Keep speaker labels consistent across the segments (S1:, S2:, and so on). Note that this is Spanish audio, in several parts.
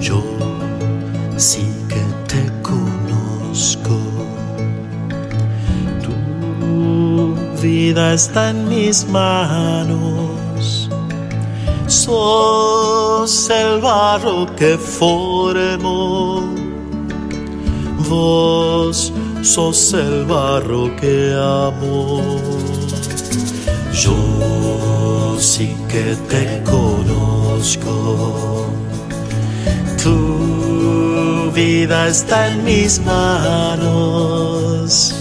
S1: yo sí que te conozco. Tu vida está en mis manos. Sos el barro que formó. Vos sos el barro que amo. Yo sí que te conozco. Tu vida está en mis manos.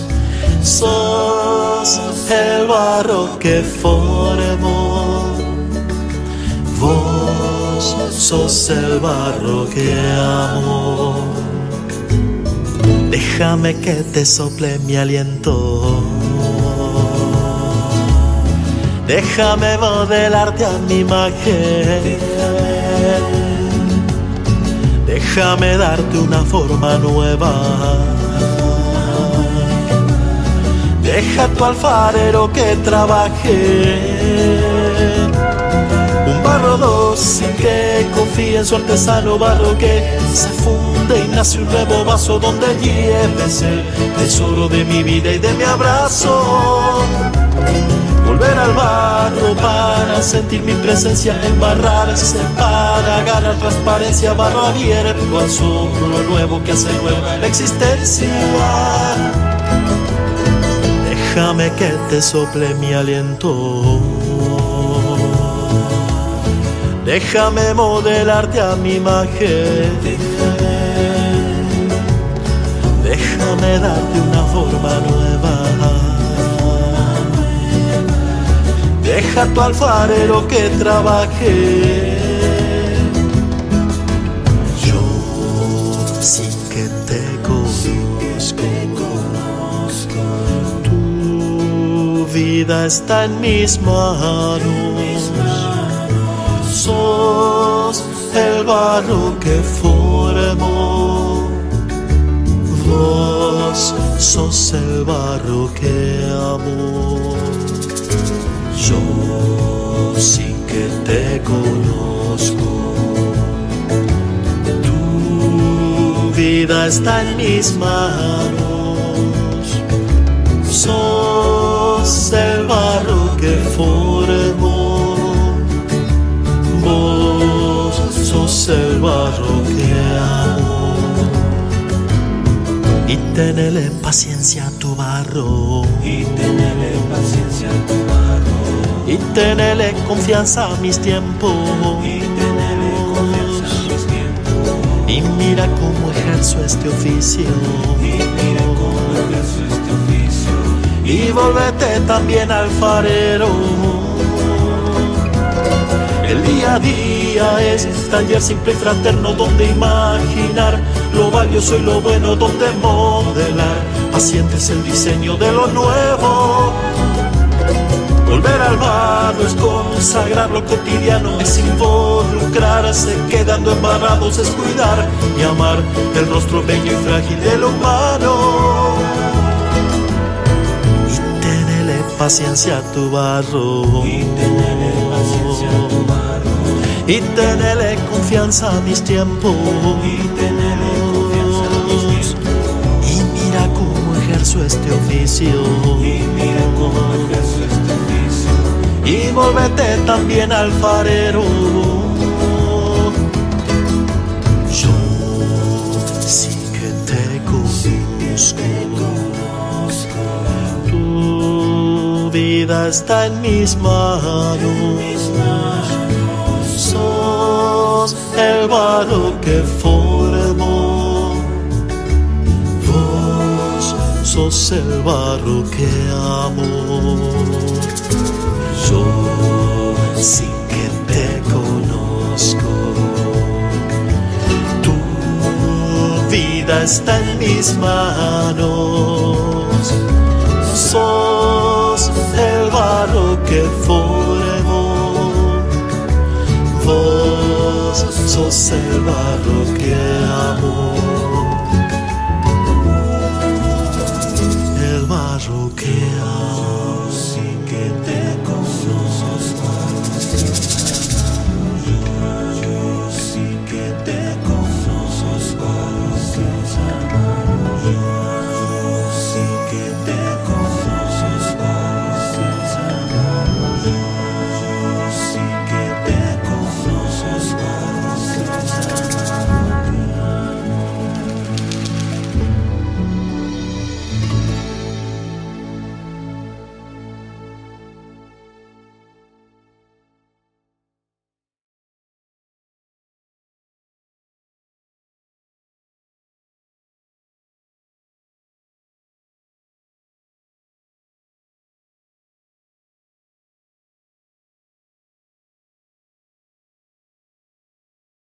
S1: Sos el barro que formó. Vos sos el barro que amo. Déjame que te sople mi aliento. Déjame modelarte a mi imagen. Déjame darte una forma nueva. Deja tu alfarero que trabaje. Un barro dócil que confía en su artesano barro que se funde y nace un nuevo vaso donde lleves el tesoro de mi vida y de mi abrazo. Volver al barro para sentir mi presencia, embarrarse para ganar transparencia, barro abierto al sol, lo nuevo que hace nueva la existencia. Déjame que te sople mi aliento. Déjame modelarte a mi imagen. Déjame darte una forma nueva. Deja tu alfarero que trabaje. Yo sí que te conozco. Tu vida está en mis manos. Sos el barro que formó. Vos sos el barro que amo. Está en mis manos. Sos el barro que formó. Vos sos el barro que amo. Y tenele paciencia a tu barro.
S2: Y tenele paciencia a tu barro.
S1: Y tenele confianza a mis tiempos.
S2: Y tenele confianza a mis tiempos.
S1: Y mira cómo ejerzo este oficio.
S2: Y mira cómo ejerzo este oficio.
S1: Y volvete también alfarero. El día a día es taller simple y fraterno donde imaginar lo valioso y lo bueno, donde modelar. Paciente el diseño de lo nuevo. Volver al barro es consagrar lo cotidiano, es involucrarse, quedando embarrados, es cuidar y amar el rostro bello y frágil de lo humano. Y tenele paciencia a tu barro.
S2: Y tenele paciencia a tu barro.
S1: Y tenele confianza a mis tiempos.
S2: Y tenele confianza a mis tiempos.
S1: Y mira cómo ejerzo este oficio.
S2: Y mira cómo.
S1: Y volvete también alfarero. Yo sí que te conozco. Tu vida está en mis manos. Sos el barro que formó. Vos sos el barro que amo. Está en mis manos. Sos el barro que formó. Vos sos el barro que amo.